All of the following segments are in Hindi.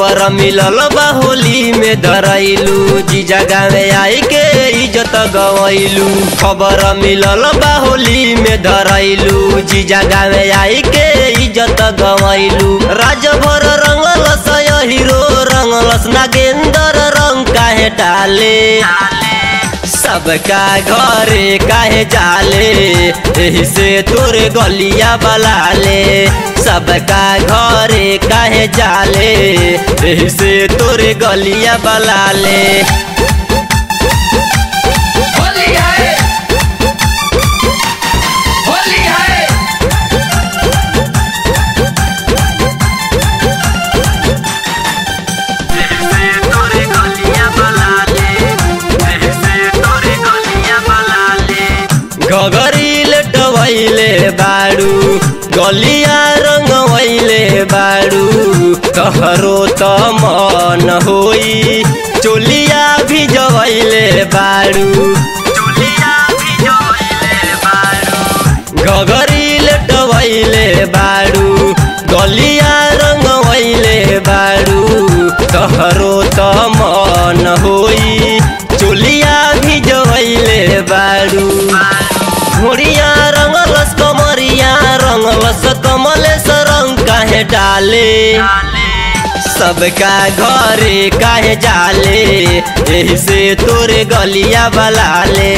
खबर मिलल बा होली में धरैलू, जी जगह में आई के इज़्ज़त गवैलू। खबर मिलल बा होली में धरैलू, जी जगह में आई के इज़्ज़त गवैलू। राजभर रंगलस हीरो रंगलस, नागेंद्र रंग काहे डाले? सबका घरे काहे जाले? एही से तोरे गलिया बलाले। सबका घरे काहे जाले? एही से तोरे गलिया है। होली है। गगरी लटवैले बाडू गलिया रंगवैले बाडू कहरो त मन होई। चोलिया भिजवैले बाडू। गगरी लटवैले बाडू। गलिया रंगवैले बाडू। कहरो त मन होई। चोलिया भिजवैले बाडू। घोड़िया रंगलस कमरिया रंगलस कमलेश रंग काहे डाले। सबका घरे काहे जाले, यही से तोरे गलिया बला ले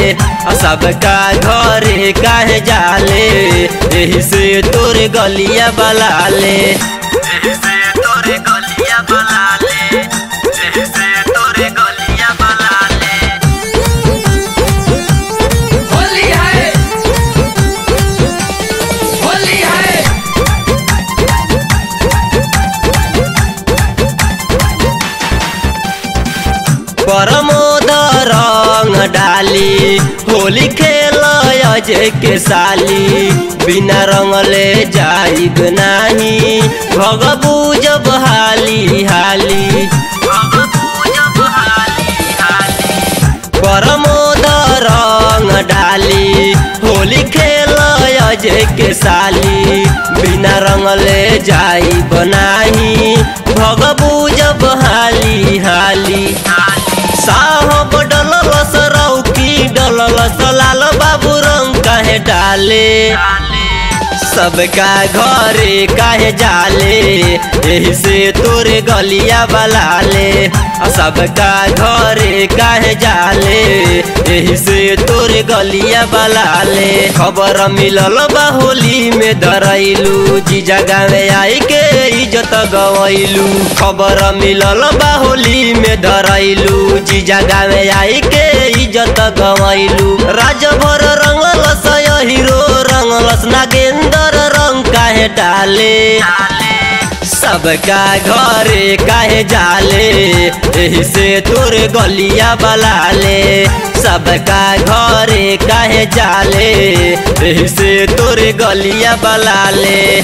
सबका घरे काहे जाले, यही से तोरे गलिया बलाले। यही से तोरे गलिया बलाले एही परमोद रंग डाली, होली खेल अजय के साली बिना रंगले जाइब नाही भगबू जब हाली हाली। परमोद रंग डाली, होली खेल अजय के साली बिना रंगले जाइब नाही भगबू जब डाले। सबका घरे काहे जाले। एही से तोरे गलिया बलाले। ले सबका घरे काहे जाले। एही से तोरे गलिया बलाले। खबर मिलल बा होली में धरैलू जी जगह में आई के इज़्ज़त गवैलू। खबर मिलल बा होली में धरैलू जी जगह में आई के इज़्ज़त गवैलू। डाले। सबका घरे काहे जाले से तोरे गलिया बलाले। सबका घरे काहे जाले से तोरे गलिया बलाले।